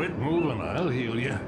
Quit moving, I'll heal you.